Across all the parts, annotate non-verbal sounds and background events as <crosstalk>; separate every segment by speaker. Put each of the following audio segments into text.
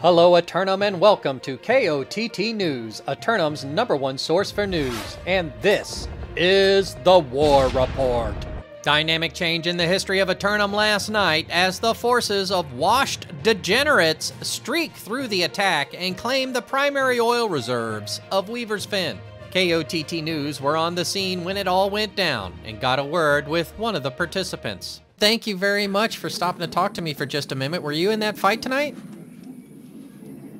Speaker 1: Hello, Aeternum, and welcome to KOTT News, Aeternum's number one source for news. And this is the War Report. Dynamic change in the history of Eternum last night as the forces of washed degenerates streak through the attack and claim the primary oil reserves of Weaver's Fen. KOTT News were on the scene when it all went down and got a word with one of the participants. Thank you very much for stopping to talk to me for just a minute. Were you in that fight tonight?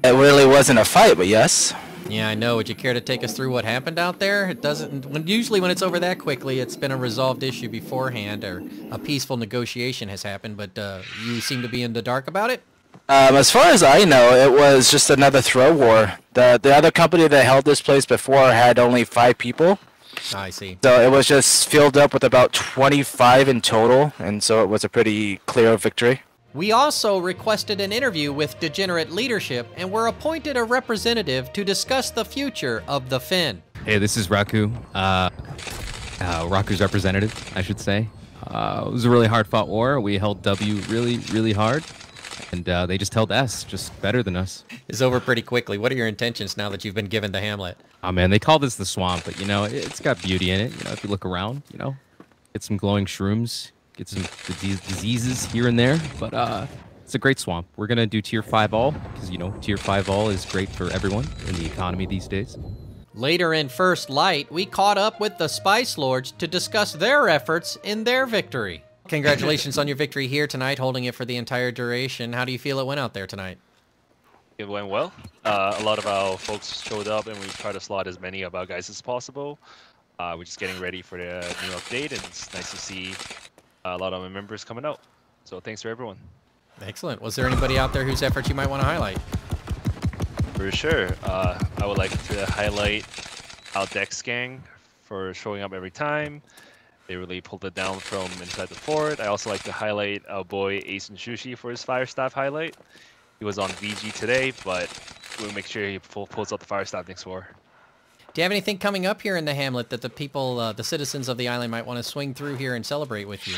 Speaker 2: It really wasn't a fight, but yes.
Speaker 1: Yeah, I know. Would you care to take us through what happened out there? It doesn't. When usually when it's over that quickly, it's been a resolved issue beforehand, or a peaceful negotiation has happened. But uh, you seem to be in the dark about it.
Speaker 2: Um, as far as I know, it was just another throw war. The the other company that held this place before had only five people.
Speaker 1: I see.
Speaker 2: So it was just filled up with about 25 in total, and so it was a pretty clear victory.
Speaker 1: We also requested an interview with Degenerate leadership and were appointed a representative to discuss the future of the Fen.
Speaker 3: Hey, this is Raku. Uh, uh, Raku's representative, I should say. Uh, it was a really hard fought war. We held W really, really hard. And uh, they just held S, just better than us.
Speaker 1: It's over pretty quickly. What are your intentions now that you've been given the Hamlet?
Speaker 3: Oh, man, they call this the swamp, but, you know, it's got beauty in it. You know, if you look around, you know, get some glowing shrooms, get some diseases here and there, but uh, it's a great swamp. We're gonna do tier five all because you know tier five all is great for everyone in the economy these days.
Speaker 1: Later in First Light, we caught up with the Spice Lords to discuss their efforts in their victory. Congratulations on your victory here tonight, holding it for the entire duration. How do you feel it went out there tonight?
Speaker 4: It went well. Uh, a lot of our folks showed up, and we tried to slot as many of our guys as possible. Uh, we're just getting ready for the new update, and it's nice to see a lot of my members coming out. So thanks for everyone.
Speaker 1: Excellent. Was there anybody out there whose efforts you might want to highlight?
Speaker 4: For sure. Uh, I would like to highlight our Dex gang for showing up every time. They really pulled it down from inside the fort. I also like to highlight our boy Ace and Sushi for his fire staff highlight. He was on VG today, but we'll make sure he pulls out the fire staff next war.
Speaker 1: Do you have anything coming up here in the hamlet that the people, uh, the citizens of the island might want to swing through here and celebrate with you?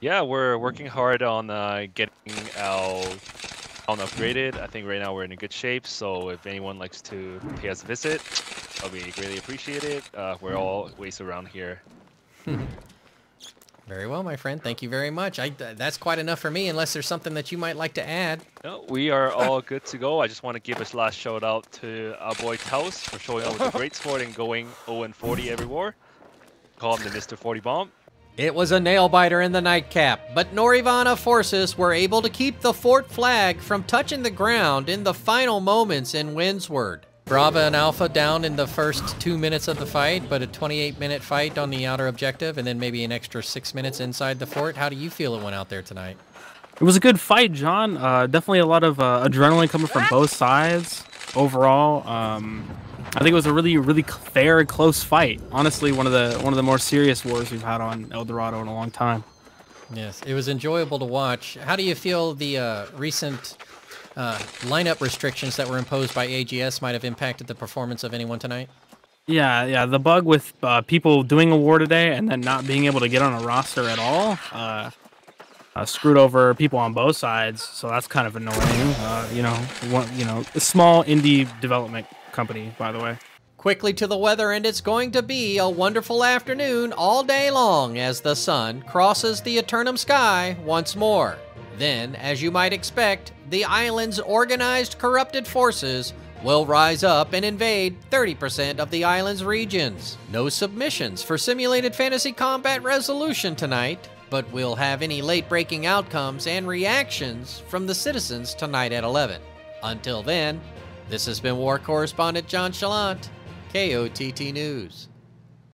Speaker 4: Yeah, we're working hard on uh, getting our town upgraded. I think right now we're in a good shape, so if anyone likes to pay us a visit, I'll be greatly appreciated. Uh, we're all ways around here. <laughs>
Speaker 1: Very well, my friend. Thank you very much. I, that's quite enough for me, unless there's something that you might like to add.
Speaker 4: No, we are all good to go. I just want to give a last shout out to our boy Taos for showing up with a great score and going 0 40 every war. Call him the Mr. 40 Bomb.
Speaker 1: It was a nail biter in the nightcap, but Norivana forces were able to keep the fort flag from touching the ground in the final moments in Windsward. Brava and Alpha down in the first two minutes of the fight, but a 28-minute fight on the outer objective, and then maybe an extra six minutes inside the fort. How do you feel it went out there tonight?
Speaker 5: It was a good fight, John. Uh, definitely a lot of uh, adrenaline coming from both sides. Overall, um, I think it was a really, really fair, close fight. Honestly, one of the one of the more serious wars we've had on El Dorado in a long time.
Speaker 1: Yes, it was enjoyable to watch. How do you feel the uh, recent uh, lineup restrictions that were imposed by AGS might have impacted the performance of anyone tonight?
Speaker 5: Yeah, yeah. The bug with uh, people doing a war today and then not being able to get on a roster at all uh, uh screwed over people on both sides. So that's kind of annoying. Uh, you know, one, you know, a small indie development company, by the way.
Speaker 1: Quickly to the weather, and it's going to be a wonderful afternoon all day long as the sun crosses the Aeternum sky once more. Then, as you might expect, the island's organized corrupted forces will rise up and invade 30% of the island's regions. No submissions for simulated fantasy combat resolution tonight, but we'll have any late breaking outcomes and reactions from the citizens tonight at 11. Until then, this has been War Correspondent John Chalant, KOTT News.